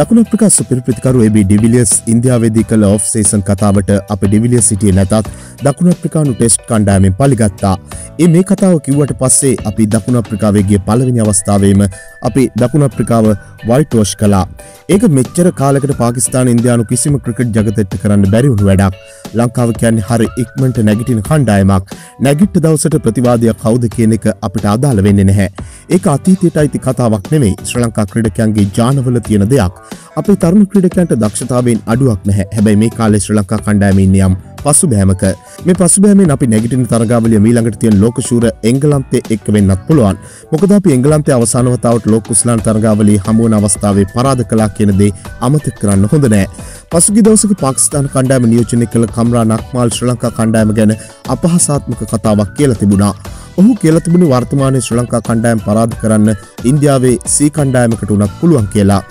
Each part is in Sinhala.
දකුණ අප්‍රිකා සුපිරි ප්‍රතිකරු එබි ඩිවිලියස් ඉන්දියාවේදී කළ ඔෆ් සේසන් කතාවට අප ඩිවිලිය සිටිය නැතත් දකුණ අප්‍රිකානු ටෙස්ට් කණ්ඩායමෙන් පලිගත්තා. ඒ මේ කතාව කිව්වට පස්සේ අපි දකුණ අප්‍රිකාවේගේ පළවෙනි අවස්ථාවේම අපි දකුණ අප්‍රිකාව වයිටෝෂ් කලා. ඒක මෙච්චර කාලකට පාකිස්ාන ඉන්දයානු කිසිම ක්‍රිකට් ජගතෙට්ට කරන්න බැරිවුණු වැඩක්. ලංකාව කියන්නේ හරි ඉක්මට නැගිටින කණ්ඩායමක් නැගිට්ට දවසට ප්‍රතිවාදයක් කවුද කියන එක අපිට අදාළ වෙන්න නැහැ. ඒ අතීතයට අයිති කතාවක් නෙමේ ශ්‍ර ලංකා ක්‍රඩකයන්ගේ ජානවල තියෙන දෙයක්. අපේ තරුණ ක්‍රඩකන්ට දක්ෂතාවෙන් අඩුවක් නැහැ හැබැයි මේ කාලෙ ශ්‍ර ලංකා කණ්ඩෑමන්නයම් පසු බෑමක මේ පසුබෑමෙන් අපි නැගිටින තරගාවලිය මීළඟට තියෙන ලෝකශූර එංගලන්තේ එක්ක වෙන්නත් පුළුවන්. මොකද අපි එංගලන්තේ අවසාන වතාවට ලෝක කුස්ලාන් තරගාවලිය හමුවන අවස්ථාවේ පරාද කළා කියන දේ අමතක කරන්න හොඳ නෑ. පසුගිය දවසක පාකිස්තාන කණ්ඩායම නියෝජනය කළ කම්රා නක්මාල් ශ්‍රී ලංකා කණ්ඩායම ගැන අපහසාත්මක කතාවක් කියලා තිබුණා. ඔහු කියලා තිබුණු වර්තමානයේ ශ්‍රී ලංකා කණ්ඩායම් පරාද කරන්න ඉන්දියාවේ සී කණ්ඩායමකට උනත් පුළුවන් කියලා.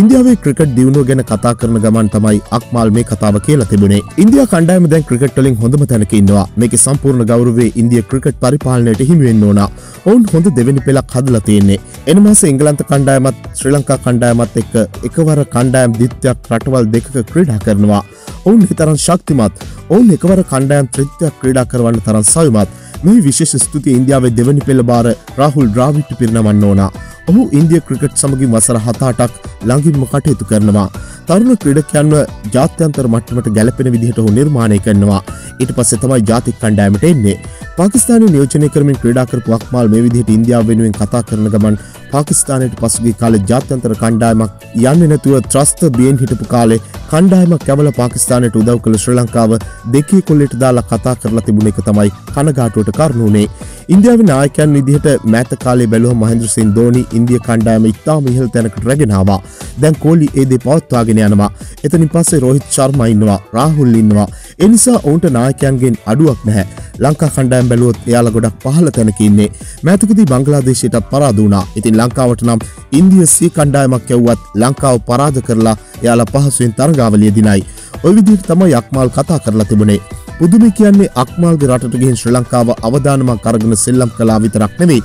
ඉන්දියාවේ ක්‍රිකට් දියුණුව ගැන කතා කරන ගමන් තමයි අක්මාල් මේ කතාව කියලා තිබුණේ. ඉන්දිය කණ්ඩායම දැන් ක්‍රිකට්ලින් හොඳම තැනක ඉන්නවා. මේක සම්පූර්ණ ගෞරවේ ඉන්දිය ක්‍රිකට් පරිපාලනයට හිමිවෙන්න ඕන. ඔවුන් හොඳ දෙවැනි පෙලක් හදලා තියෙන්නේ. එනමාස එංගලන්ත කණ්ඩායමත් ශ්‍රී ලංකා කණ්ඩායමත් එක්ක එකවර කණ්ඩායම් දිත්‍යයක් රටවල් දෙකක ක්‍රීඩා කරනවා. ඔවුන් හිතරන් ශක්තිමත්. ඔවුන් එකවර කණ්ඩායම් ත්‍රිත්‍යයක් ක්‍රීඩා කරවන්න තරන් සයමත්. මේ විශේෂ ස්තුති ඉන්දියාවේ දෙවනි පෙළ බාර රාහුල් ද්‍රාවිට්ට පිරිනවන්න ඕනා. ඔහු ඉන්දිය ක්‍රිකට් සමගින් වසර හතාටක් ළඟින්ම කටයුතු කරනවා. තරුණ ක්‍රඩකයන්ව ජාත්‍යන්තර මට්ටමට ගැලපෙන විදිහට හු නිර්මාණය කරනවා. ඊට පස්සේ තමයි ජාතික කණ්ඩෑමට එන්නේ. පාකිස්ාන නියෝජනය කරමින් ක්‍රඩාකරපු අක්මාල් මේ විදිහට ඉන්දියාව වෙනුවෙන් කතා කරන ගමන් පාකිස්ානයට පසුගේ කාලෙ ජාත්‍යන්තර කණ්ඩායමක් යන්න නැතුව ත්‍රස්ත බියෙන් හිටපු කාලේ කණ්ඩායමක් කැවල පාකිස්ානයට උදව් කළ ශ්‍ර ලංකාව දෙකේ කොල්ලෙට දාලා කතා කරලා තිබුණ එක තමයි කනගාටුවට කරුණුනේ. ඉන්දියාව නායකයන් විදිහට මෑත කාලේ බැලුව මහින්ද්‍රසින් දෝනි ඉන්දිය කණ්ඩායම ඉතාම ඉහල් තැනකට රැගෙනවා. දැන් කෝලි ඒදේ පවත්වාගෙන යනවා. එතනින් පස්සේ රෝහිත් ශර්මා ඉන්නවා රාහුල් ඉන්නවා. එනිසා ඔවුන්ට නායකයන්ගෙන් අඩුවක් නැහැ. ලංකා කණ්ඩායම් බැලුවොත් එයාලා ගොඩක් පහළ තැනක ඉන්නේ. මෑතකදී බංග්ලාදේශයට පරාද වුණා. ඉතින් ලංකාවට නම් ඉන්දිය සී කණ්ඩායමක් යවුවත් ලංකාව පරාද කරලා එයාලා පහසුවෙන් තරගාවලිය දිනයි. ඔය විදිහට තමයි යක්මාල් කතා කරලා තිබුණේ. පුදුම කියන්නේ අක්මාල්ගේ රටට ගිහින් ශ්‍රී ලංකාව අවධානමක් අරගෙන සෙල්ලම් කළා විතරක් නෙවෙයි.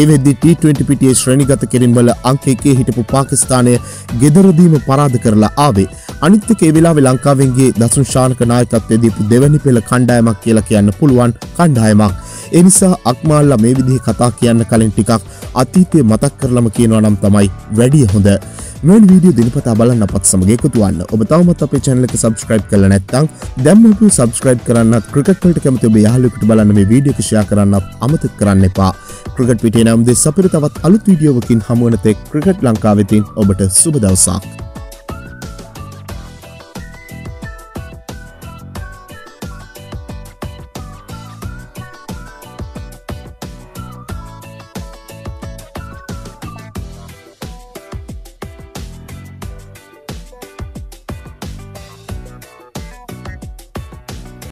ඒ වෙද්දි T20 පිටියේ ශ්‍රේණිගත කිරීම්වල අංක එකේ හිටපු පාකිස්තානය ගෙදරදීම පරාද කරලා ආවේ. අනිත් එක ඒ වෙලාවේ ලංකාවෙන් ගියේ දසුන් ශානක නායකත්වයේ දීපු දෙවැනි පෙළ කණ්ඩායමක් කියලා කියන්න පුළුවන් කණ්ඩායමක්. ඒ නිසා අක්මාල්ලා මේ විදිහේ කතා කියන්න කලින් ටිකක් අතීතය මතක් කරලම කියනවා නම් තමයි වැඩිය හොඳ. මෙන් වීඩියෝ දිනපතා බලන්න අපත් සමග එකතුවන්න ඔබ තවමත් අපේ චැනල එක සබස්ක්‍රයිබ් කල නැත්තං දැම්ම සබස්ක්‍රයිබ් කරන්න ක්‍රිකට්ට කැමති ඔබ යාලුකට බලන්න මේ වීඩියෝ ෂයා කරන්න අමතක් කරන්න එපා ක්‍රිකට් පිටේ නම්දේ සපිර තවත් අලුත් වීඩියෝවකින් හමුවනතෙක් ක්‍රිකට් ලංකාවෙතින් ඔබට සුබ දවසක්.